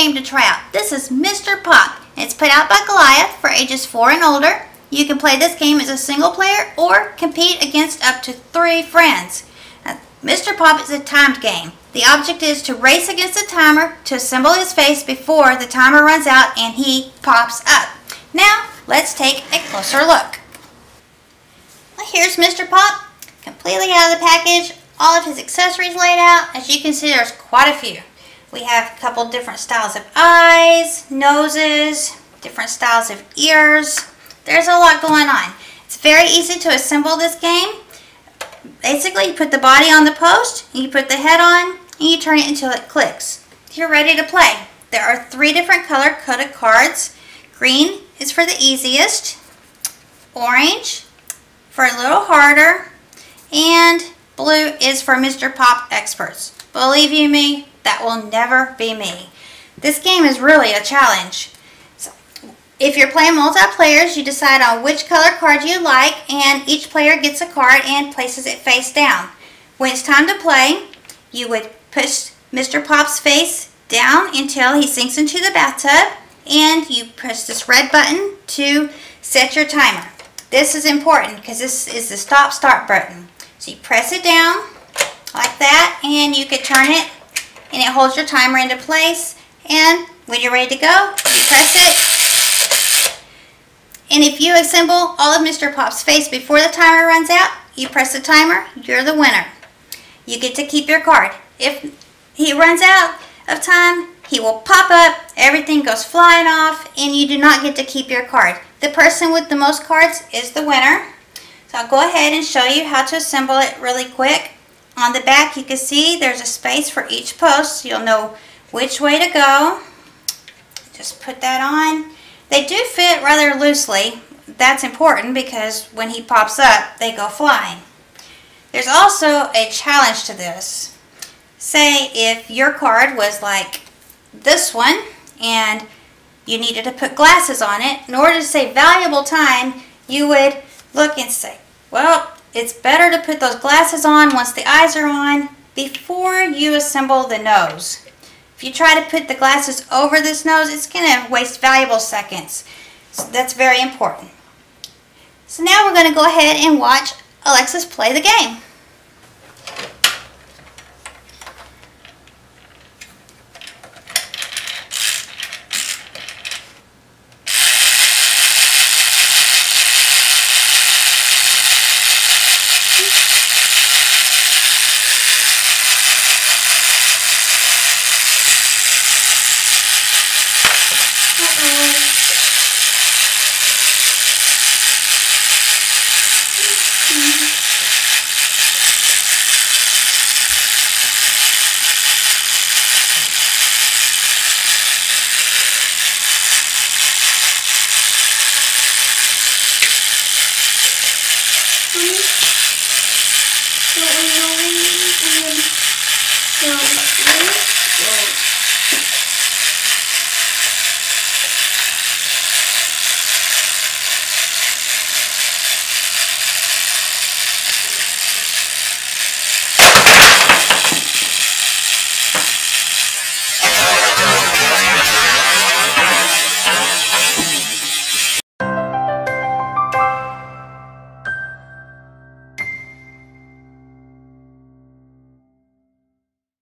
game to try out. This is Mr. Pop. It's put out by Goliath for ages 4 and older. You can play this game as a single player or compete against up to three friends. Now, Mr. Pop is a timed game. The object is to race against the timer to assemble his face before the timer runs out and he pops up. Now, let's take a closer look. Well, here's Mr. Pop, completely out of the package, all of his accessories laid out. As you can see, there's quite a few. We have a couple different styles of eyes, noses, different styles of ears. There's a lot going on. It's very easy to assemble this game. Basically, you put the body on the post, you put the head on, and you turn it until it clicks. You're ready to play. There are three different color coded cards. Green is for the easiest, orange for a little harder, and blue is for Mr. Pop experts. Believe you me, that will never be me. This game is really a challenge. So, if you're playing multiplayers, you decide on which color card you like and each player gets a card and places it face down. When it's time to play, you would push Mr. Pop's face down until he sinks into the bathtub and you press this red button to set your timer. This is important because this is the stop start button. So you press it down like that and you can turn it and it holds your timer into place. And when you're ready to go you press it. And if you assemble all of Mr. Pop's face before the timer runs out you press the timer you're the winner. You get to keep your card if he runs out of time he will pop up. Everything goes flying off and you do not get to keep your card. The person with the most cards is the winner. So I'll go ahead and show you how to assemble it really quick on the back you can see there's a space for each post you'll know which way to go. Just put that on. They do fit rather loosely. That's important because when he pops up they go flying. There's also a challenge to this. Say if your card was like this one and you needed to put glasses on it, in order to save valuable time, you would look and say, well, it's better to put those glasses on once the eyes are on before you assemble the nose. If you try to put the glasses over this nose, it's going to waste valuable seconds. So that's very important. So now we're going to go ahead and watch Alexis play the game. Mommy. rolling and so